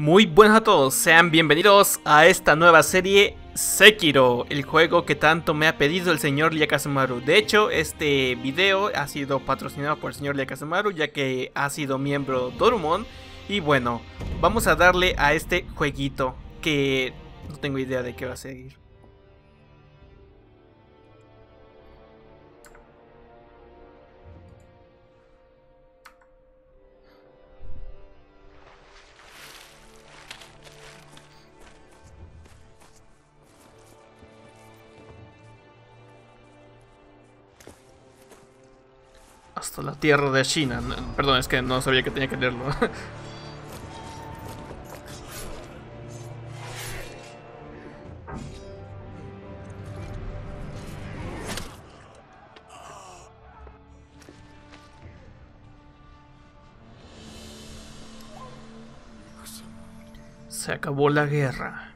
Muy buenas a todos, sean bienvenidos a esta nueva serie Sekiro, el juego que tanto me ha pedido el señor Liakasumaru. De hecho, este video ha sido patrocinado por el señor Liakasumaru ya que ha sido miembro Dorumon. Y bueno, vamos a darle a este jueguito que no tengo idea de qué va a seguir. Hasta la tierra de China. Perdón, es que no sabía que tenía que leerlo. Se acabó la guerra.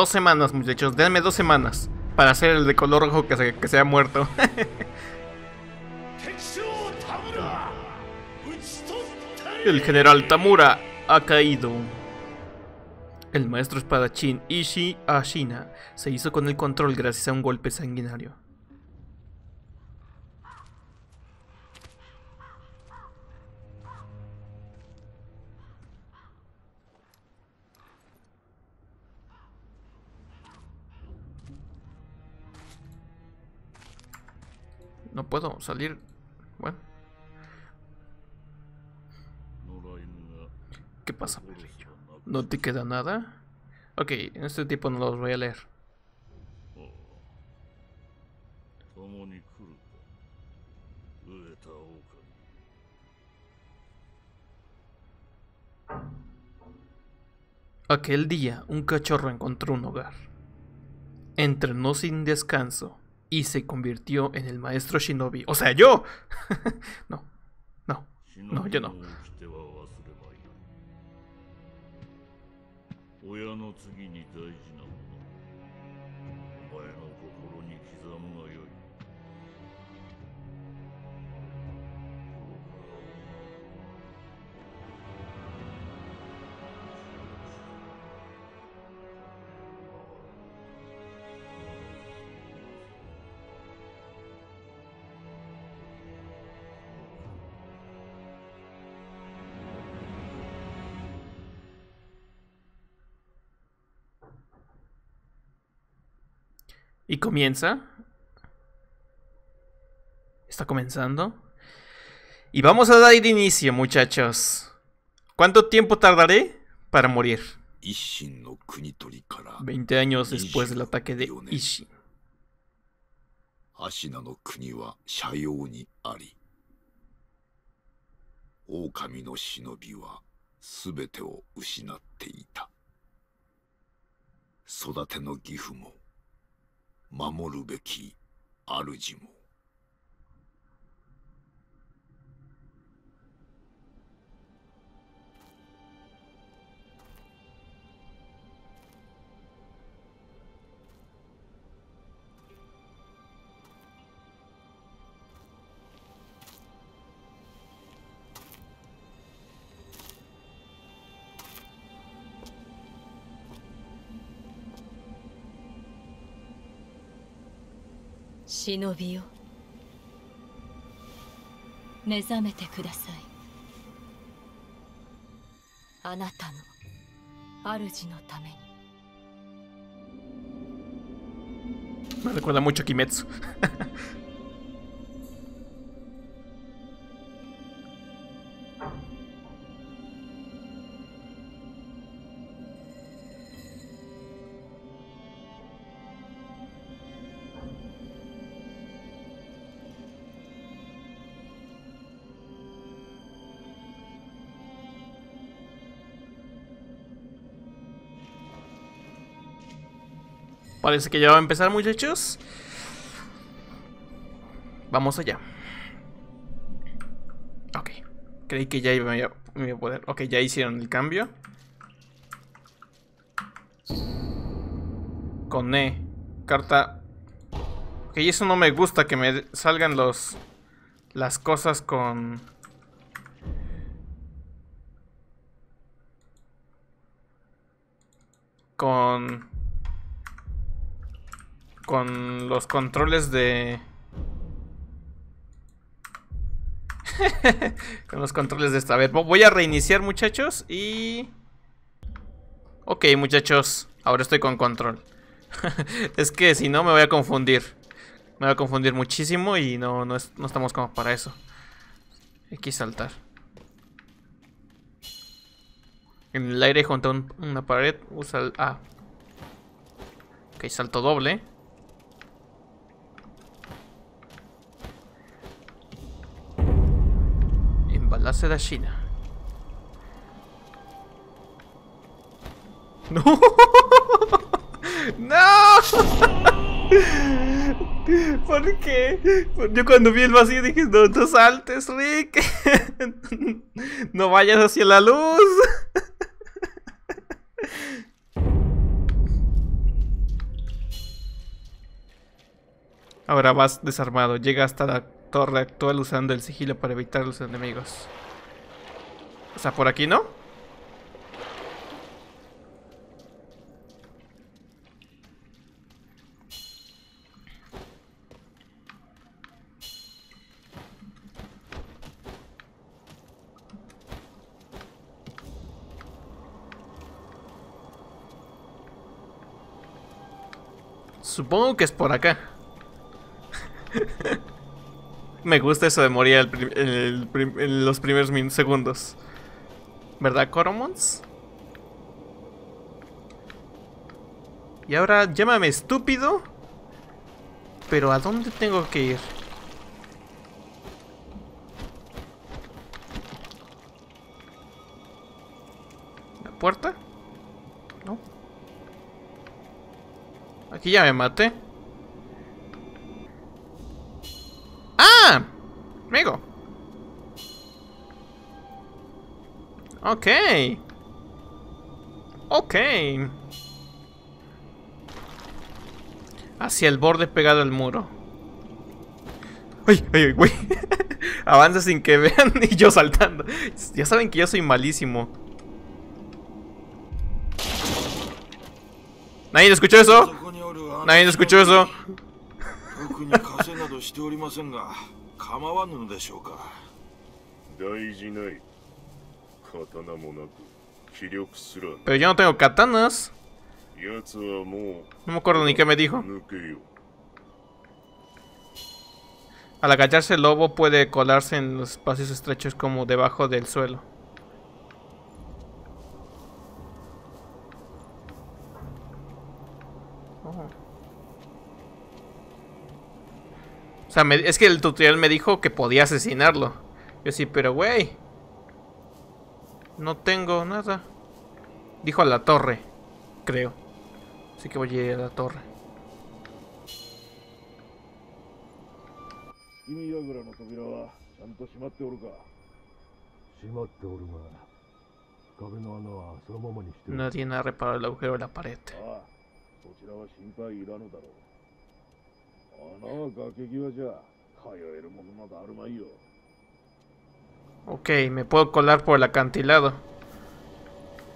Dos semanas, muchachos. Denme dos semanas para hacer el de color rojo que se, que ha muerto. el general Tamura ha caído. El maestro espadachín Ishi Ashina se hizo con el control gracias a un golpe sanguinario. No puedo salir. Bueno. ¿Qué pasa, perrillo? ¿No te queda nada? Ok, este tipo no los voy a leer. Aquel día un cachorro encontró un hogar. Entrenó sin descanso y se convirtió en el maestro shinobi. O sea, yo. no, no, no, yo no. Y comienza. Está comenzando. Y vamos a dar inicio, muchachos. ¿Cuánto tiempo tardaré para morir? 20 años después del ataque de Ishin. アシナの国は斜陽にあり狼の忍びは全てを失っていた育ての義父も 守るべき主も。忍びよ。目覚めてください。あなたの主のために。まだこれもちょきめつ Parece que ya va a empezar, muchachos. Vamos allá. Ok. Creí que ya iba a, poder. Ok, ya hicieron el cambio. Con E. Carta. Ok, eso no me gusta que me salgan los. Las cosas con. Con. Con los controles de. con los controles de esta. A ver, voy a reiniciar, muchachos. Y. Ok, muchachos. Ahora estoy con control. es que si no me voy a confundir. Me voy a confundir muchísimo y no, no, es- no estamos como para eso. X saltar. En el aire junto a un- una pared usa el A. Ok, salto doble. Embalace da China. No. No. ¿Por qué? Yo cuando vi el vacío dije, no, no saltes, Rick. No vayas hacia la luz. Ahora vas desarmado. Llega hasta la torre actual usando el sigilo para evitar los enemigos. O sea, por aquí no. Supongo que es por acá. Me gusta eso de morir el en los primeros segundos. ¿Verdad, Coromons? Y ahora llámame estúpido. Pero ¿a dónde tengo que ir? ¿La puerta? No. Aquí ya me maté. ¡Ah! Amigo. Ok. Ok. Hacia el borde pegado al muro. ¡Ay, ay, ay, güey! Avanza sin que vean y yo saltando. Ya saben que yo soy malísimo. ¿Nadie escuchó eso? Nadie escuchó eso. 特に稼などしておりませんが構わぬのでしょうか大事ない刀もなく気力すら Pero yo no tengo katanas. 奴はも No me acuerdo ni qué me う dijo. 抜けよ Al agacharse el lobo puede colarse en los espacios estrechos como debajo del suelo. Oh. O sea, es que el tutorial me dijo que podía asesinarlo. Yo sí, pero güey. No tengo nada. Dijo a la torre, creo. Así que voy a ir a la torre. Nadie ha reparado el agujero de la pared. 崖際じゃ通えるものなどあるまいよ Ok, me puedo colar por el acantilado.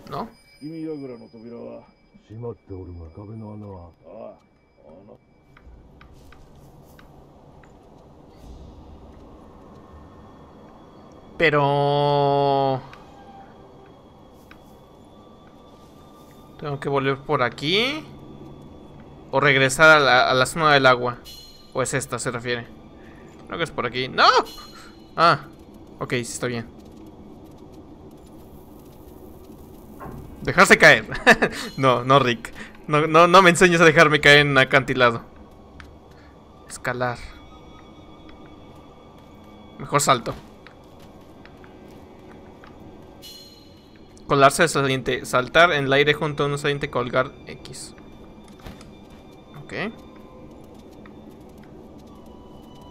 ¿No? 君櫓の扉は閉まっておるが壁の穴はああ穴 Pero... Tengo que volver por aquí. O regresar a la, zona del agua. O es esta, se refiere. Creo que es por aquí. ¡No! Ah, ok, sí está bien. Dejarse caer. no, no, Rick. No, no, no me enseñes a dejarme caer en acantilado. Escalar. Mejor salto. Colarse al saliente. Saltar en el aire junto a un saliente. Colgar X.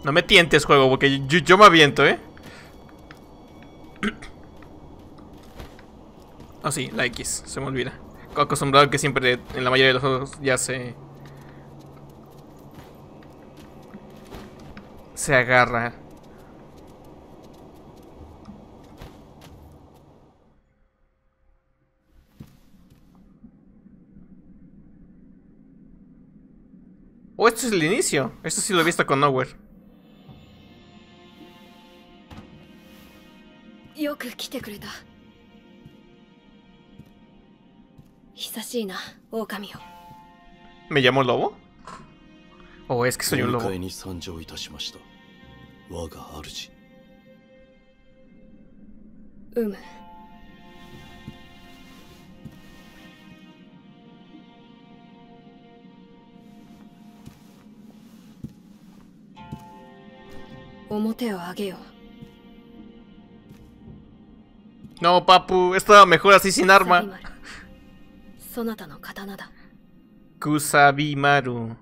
No me tientes, juego, porque yo, me aviento, ¿eh? Oh, sí, la X, se me olvida. Acostumbrado que siempre en la mayoría de los juegos ya se. Se agarra. esto es el inicio. Esto sí lo he visto con Nowhere. ¿Me llamo Lobo? ¿O es que soy un lobo? 表を上げよ No, papu, estaba mejor así sin う arma. サビマルそなたの刀だ Kusabimaru.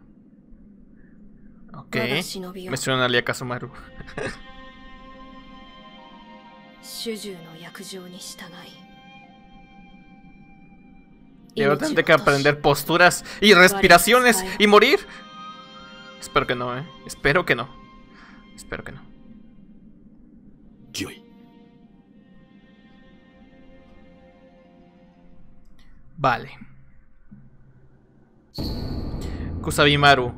Ok. Nada, shinobi. Me suena a Lia Kasumaru. 主従の約定に従い Y ahora tendré que aprender posturas y respiraciones y morir. Espero que no, eh. Espero que no. Espero que no. 御意 Vale. Kusabimaru.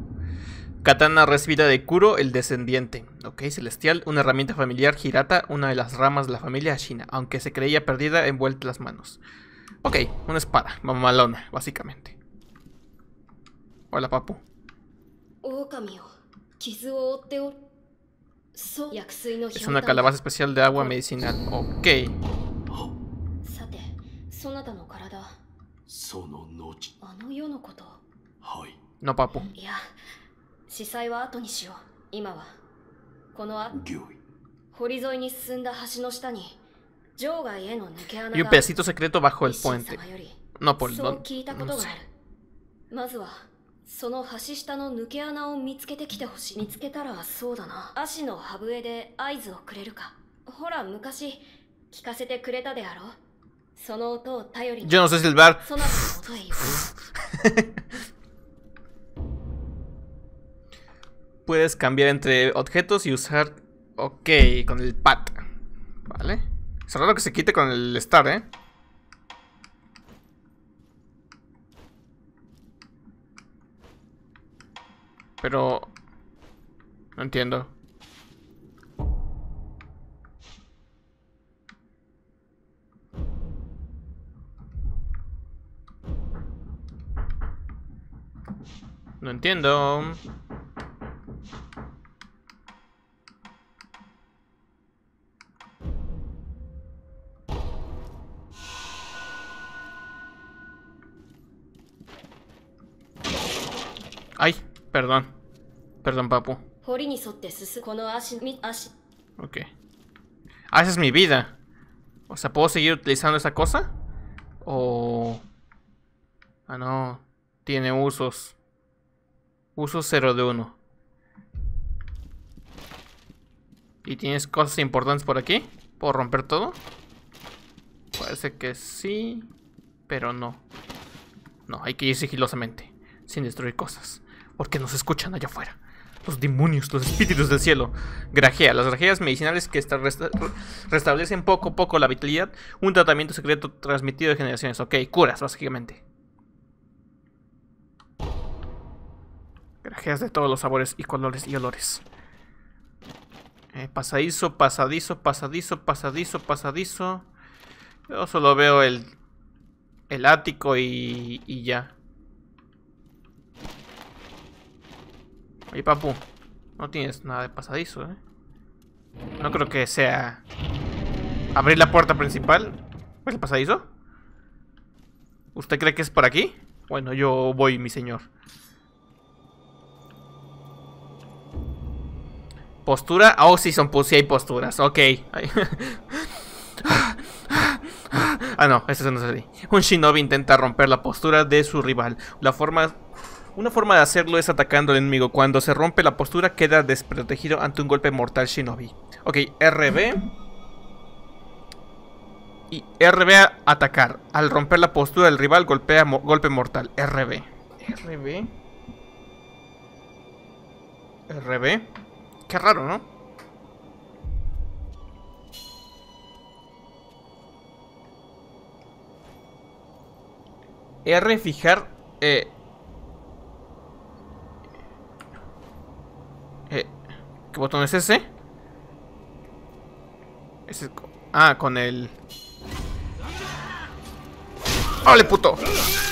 Katana recibida de Kuro, el descendiente. Ok, celestial. Una herramienta familiar, Hirata, una de las ramas de la familia Ashina. Aunque se creía perdida, envuelta en las manos. Ok, una espada. Mamalona, básicamente. Hola, papu. Es una calabaza especial de agua medicinal. Ok. No, papu. 司祭は後にしよう今はこのあ堀沿いに進んだ橋の下に場外への抜け穴が y un pedacito secreto bajo el puente no por el don no sé まずはその橋下の抜け穴を見つけてきてほしい見つけたらそうだな足の歯笛で合図をくれるかほら昔聞かせてくれたであろうその音を頼りに Yo no sé silbar. そなたの元へ行こ Puedes cambiar entre objetos y usar. Ok, con el pad. Vale. Es raro que se quite con el star, ¿eh? Pero. No entiendo. No entiendo. Ay, perdón. Perdón, papu. Ok. Ah, esa es mi vida. O sea, ¿puedo seguir utilizando esa cosa? O... Ah, no. Tiene usos. Uso 0 de 1. ¿Y tienes cosas importantes por aquí? ¿Puedo romper todo? Parece que sí, pero no. No, hay que ir sigilosamente, sin destruir cosas, porque nos escuchan allá afuera. Los demonios, los espíritus del cielo. Grajea. Las grajeas medicinales que esta- resta- restablecen poco a poco la vitalidad. Un tratamiento secreto transmitido de generaciones. Ok, curas, básicamente. Grajeas de todos los sabores y colores y olores. Eh, pasadizo, pasadizo, pasadizo, pasadizo, pasadizo. Yo solo veo el, el ático y, y ya. Oye, papu, no tienes nada de pasadizo, ¿eh? No creo que sea abrir la puerta principal. ¿Es el pasadizo? ¿Usted cree que es por aquí? Bueno, yo voy, mi señor. ¿Postura? Oh, sí, son sí hay posturas. Ok. Ah, no, eso no es así. Un shinobi intenta romper la postura de su rival. La forma Una forma de hacerlo es atacando al enemigo. Cuando se rompe la postura queda desprotegido ante un golpe mortal shinobi. Ok, RB. Y RB a atacar. Al romper la postura del rival golpea golpe mortal. RB. RB. RB. Qué raro, ¿no? R fijar eh, ¿Qué botón es ese? Ese ah, con el ¡Ole, puto!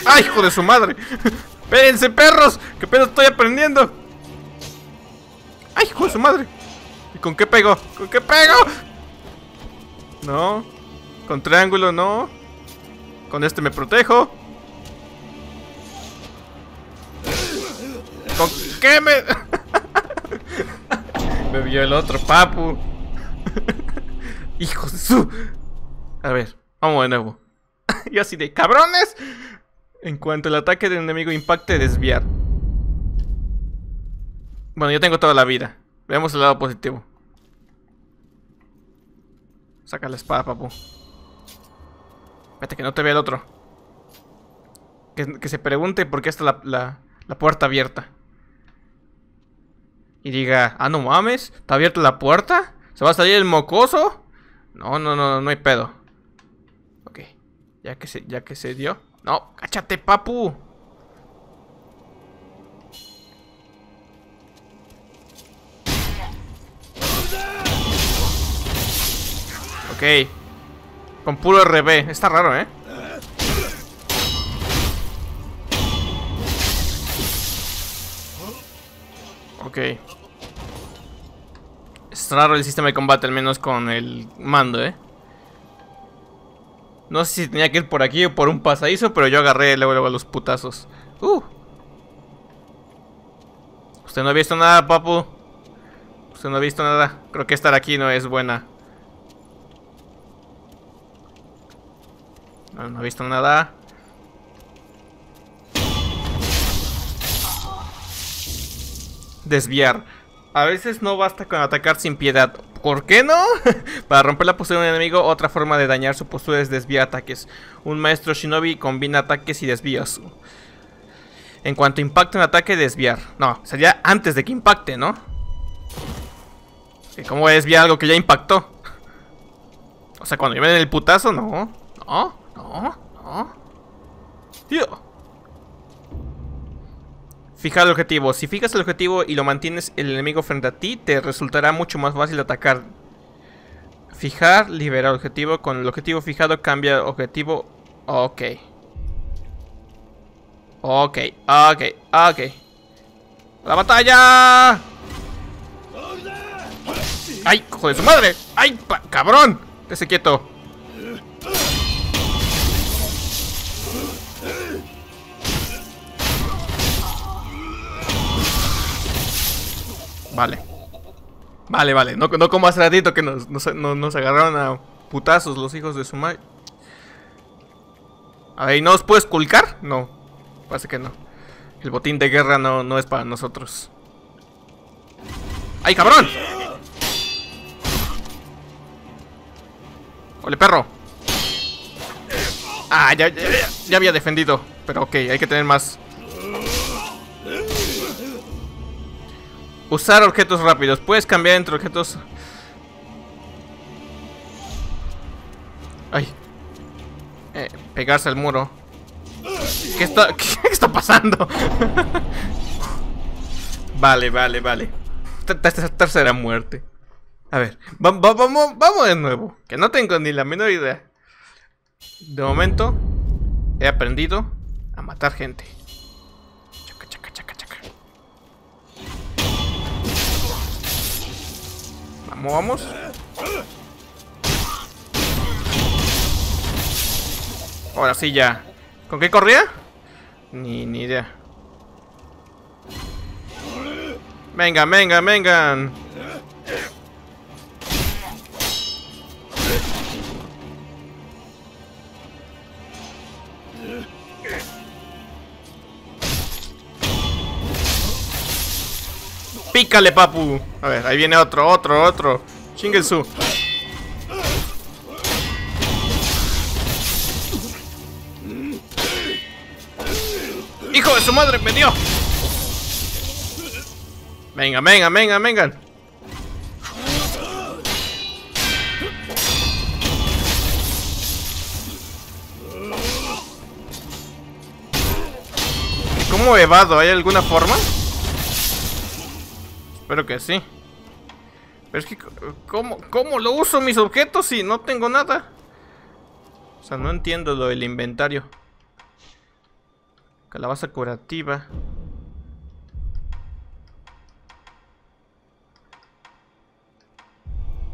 ¡Ay, hijo de su madre! ¡Espérense, perros! ¡Qué pedo estoy aprendiendo! ¡Ay, hijo de su madre! ¿Y con qué pego? ¿Con qué pego? No. Con triángulo, no. Con este me protejo. ¿Con qué me.? Me vio el otro, papu. Hijos de su. A ver, vamos de nuevo. y así de cabrones. En cuanto el ataque del enemigo impacte, desviar. Bueno, yo tengo toda la vida. Veamos el lado positivo. Saca la espada, papu. Espérate que no te vea el otro. Que, que se pregunte por qué está la, la, la puerta abierta. Y diga, ah, no mames, ¿está abierta la puerta? ¿Se va a salir el mocoso? No, no, no, no hay pedo. Ok, ya que se, ya que se dio. No, cáchate, papu. Ok. Con puro RB. Está raro, ¿eh? Ok. Es raro el sistema de combate, al menos con el mando, ¿eh? No sé si tenía que ir por aquí o por un pasadizo, pero yo agarré luego, luego a los putazos. Uh. Usted no ha visto nada, papu. Usted no ha visto nada. Creo que estar aquí no es buena. No, no ha visto nada. Desviar. A veces no basta con atacar sin piedad. ¿Por qué no? Para romper la postura de un enemigo, otra forma de dañar su postura es desviar ataques. Un maestro shinobi combina ataques y desvíos. En cuanto impacte un ataque, desviar. No, sería antes de que impacte, ¿no? ¿Y ¿Cómo voy a desviar algo que ya impactó? O sea, cuando yo me den el putazo, no. No, no, no. Tío. Fijar el objetivo. Si fijas el objetivo y lo mantienes el enemigo frente a ti, te resultará mucho más fácil atacar. Fijar, liberar objetivo. Con el objetivo fijado cambia objetivo. Ok. Ok, ok, ok. ¡La batalla! ¡Ay, hijo de su madre! ¡Ay, cabrón! Ese quieto. Vale. Vale, vale. No, no como hace ratito que nos, nos, nos- agarraron a putazos los hijos de su madre. A ver, ¿y ¿no os puedes culcar? No. Parece que no. El botín de guerra no, no es para nosotros. ¡Ay, cabrón! ¡Ole, perro! Ah, ya, ya- ya había defendido. Pero ok, hay que tener más. Usar objetos rápidos. Puedes cambiar entre objetos. Ay. Eh, pegarse al muro. ¿Qué está, qué está pasando? vale, vale, vale. Tercera muerte. A ver, va- va- vamos, vamos de nuevo. Que no tengo ni la menor idea. De momento, he aprendido a matar gente. Vamos, vamos. Ahora sí ya. ¿Con qué corría? Ni, ni idea. Venga, venga, vengan. Pícale, papu. A ver, ahí viene otro, otro, otro. Shingetsu. ¡Hijo de su madre! ¡Me dio! Venga, venga, venga, vengan. ¿Cómo evado? ¿Hay alguna forma? Espero que sí. Pero es que, ¿cómo, ¿cómo lo uso mis objetos si no tengo nada? O sea, no entiendo lo del inventario. Calabaza curativa.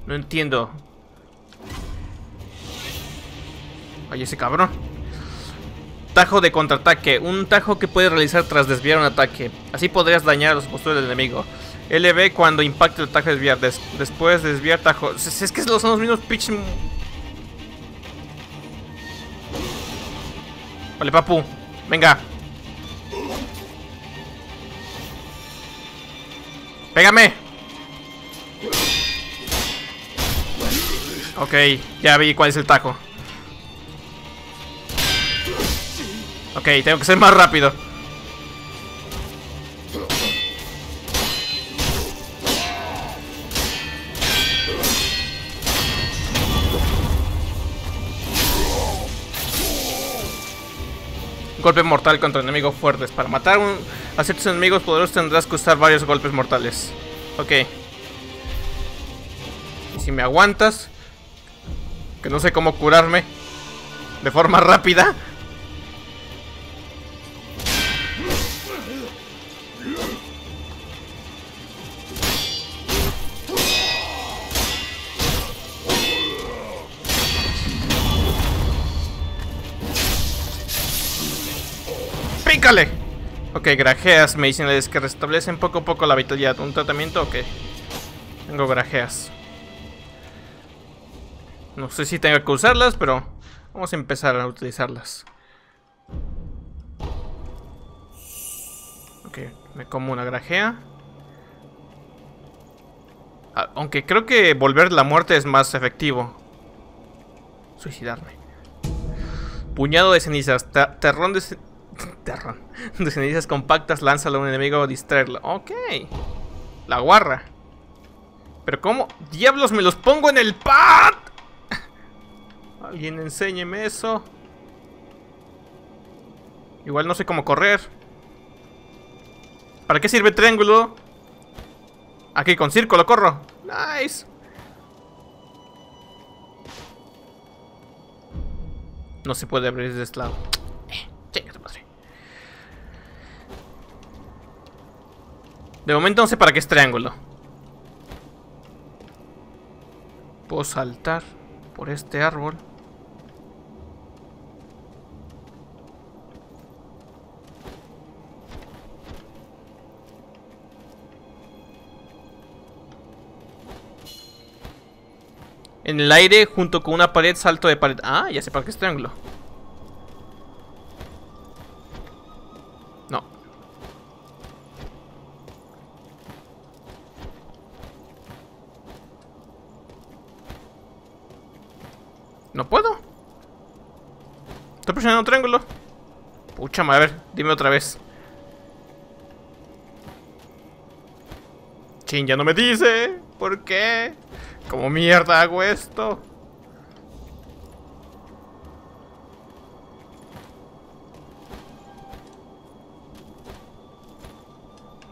No entiendo. Oye, ese cabrón. Tajo de contraataque. Un tajo que puedes realizar tras desviar un ataque. Así podrías dañar a los posturas del enemigo. LB cuando impacte el tajo de desviar. después de desviar tajo. Es, es que son los mismos pitch. Vale, papu. Venga. Pégame. Ok, ya vi cuál es el tajo. Ok, tengo que ser más rápido. Golpe mortal contra enemigos fuertes. Para matar a ciertos enemigos poderosos tendrás que usar varios golpes mortales. Ok. Y si me aguantas, que no sé cómo curarme de forma rápida. Ok, grajeas medicinales que restablecen poco a poco la vitalidad. ¿Un tratamiento? Ok. Tengo grajeas. No sé si tengo que usarlas, pero vamos a empezar a utilizarlas. Ok, me como una grajea. Ah, aunque creo que volver la muerte es más efectivo. Suicidarme. Puñado de cenizas. terrón de... terrón. De cenizas compactas. Lánzalo a un enemigo o distraerlo. Ok. La guarra. Pero ¿cómo? ¡Diablos! ¡Me los pongo en el pad! Alguien enséñeme eso. Igual no sé cómo correr. ¿Para qué sirve triángulo? Aquí con círculo corro. Nice. No se puede abrir desde este lado. Eh, De momento no sé para qué es triángulo. Puedo saltar por este árbol. En el aire, junto con una pared, salto de pared. Ah, ya sé para qué es triángulo. ¿No puedo? Estoy presionando un triángulo. Pucha, a ver, dime otra vez. Chin, ya no me dice. ¿Por qué? ¿Cómo mierda hago esto?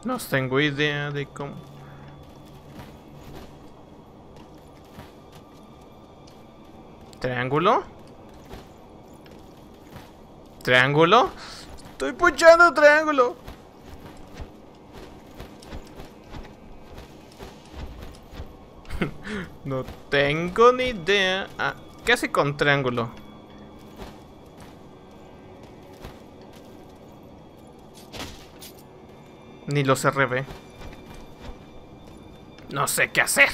No tengo idea de cómo... ¿Triángulo? ¿Triángulo? Estoy puchando triángulo. no tengo ni idea. Ah, ¿Qué hace con triángulo? Ni los RB. No sé qué hacer.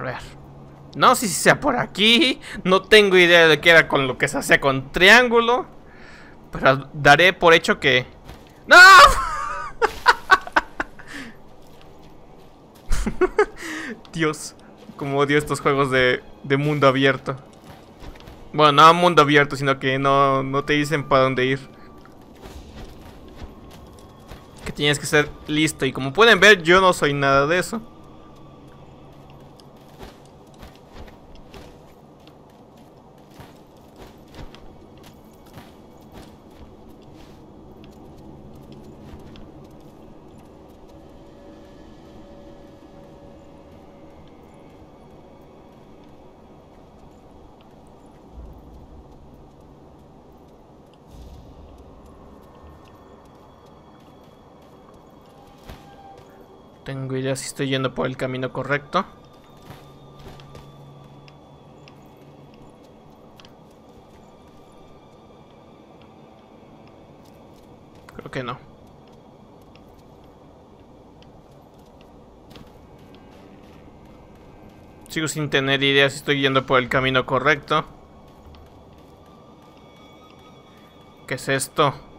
A ver. No sé si sea por aquí. No tengo idea de qué era con lo que se hacía con triángulo. Pero daré por hecho que... ¡No! Dios, como odio estos juegos de, de mundo abierto. Bueno, no mundo abierto, sino que no, no te dicen para dónde ir. Que tienes que ser listo. Y como pueden ver, yo no soy nada de eso. Tengo idea si estoy yendo por el camino correcto. Creo que no. Sigo sin tener idea si estoy yendo por el camino correcto. ¿Qué es esto?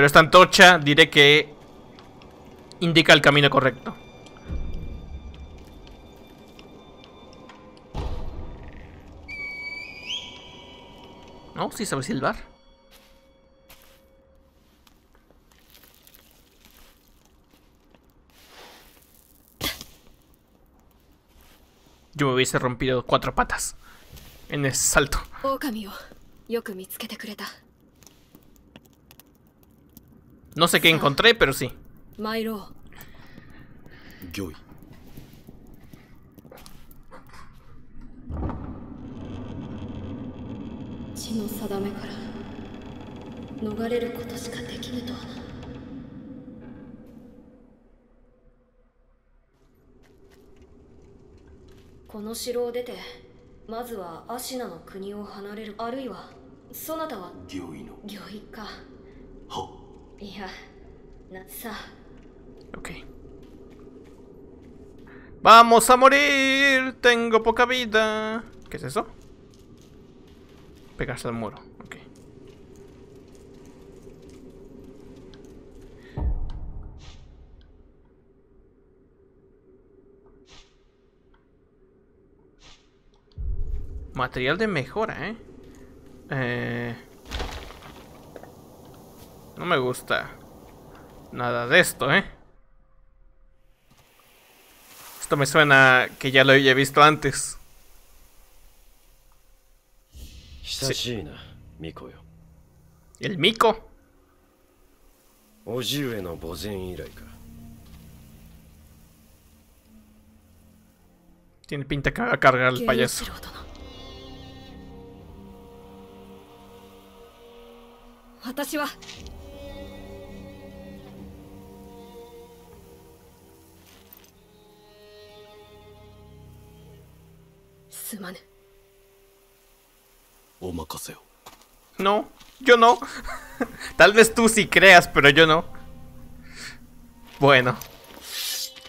Pero esta antorcha diré que indica el camino correcto. No, sí sabe silbar. Yo me hubiese rompido cuatro patas en ese salto. No sé qué encontré, pero sí. 参ろう御意血の定めから逃れることしかできぬとはなこの城を出てまずはアシナの国を離れるあるいはそなたは御意の御意か Yeah, so. Ok. ¡Vamos a morir! Tengo poca vida. ¿Qué es eso? Pegarse al muro. Material de mejora, ¿eh? Eh... No me gusta nada de esto, ¿eh? Esto me suena que ya lo había visto antes. 久しいな巫女よ ¿El mico? 叔父上の墓前以来か Tiene pinta que va a cargar el 源 payaso. すまぬお任せを No, yo no. Tal vez tú sí creas, pero yo no. Bueno.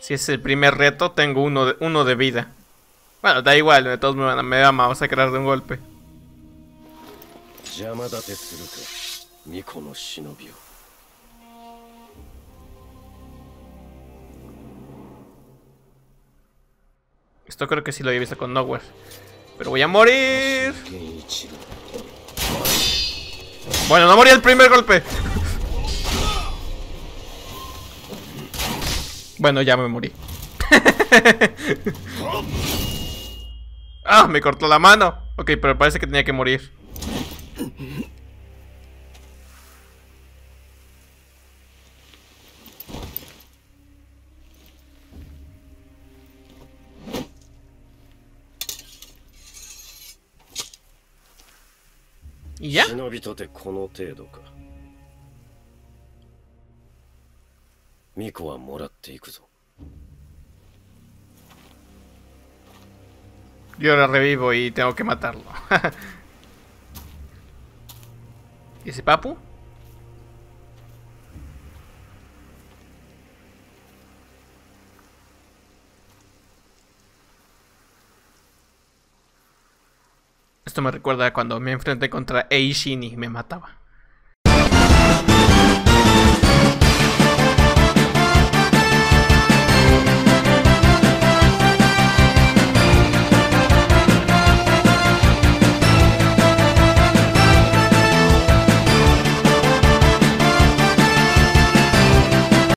Si es el primer reto, tengo uno de, uno de vida. Bueno, da igual, de todos me van a, me va a masacrar de un golpe. Creo que sí lo había visto con Nowhere. Pero voy a morir. Bueno, no morí el primer golpe. Bueno, ya me morí. ah, me cortó la mano. Ok, pero parece que tenía que morir. ¿Y ya? 忍びとてこの程度か巫女はもらっていくぞ Yo ahora revivo y tengo que matarlo. ¿Y ese papu? Esto me recuerda cuando me enfrenté contra Eishin y me mataba.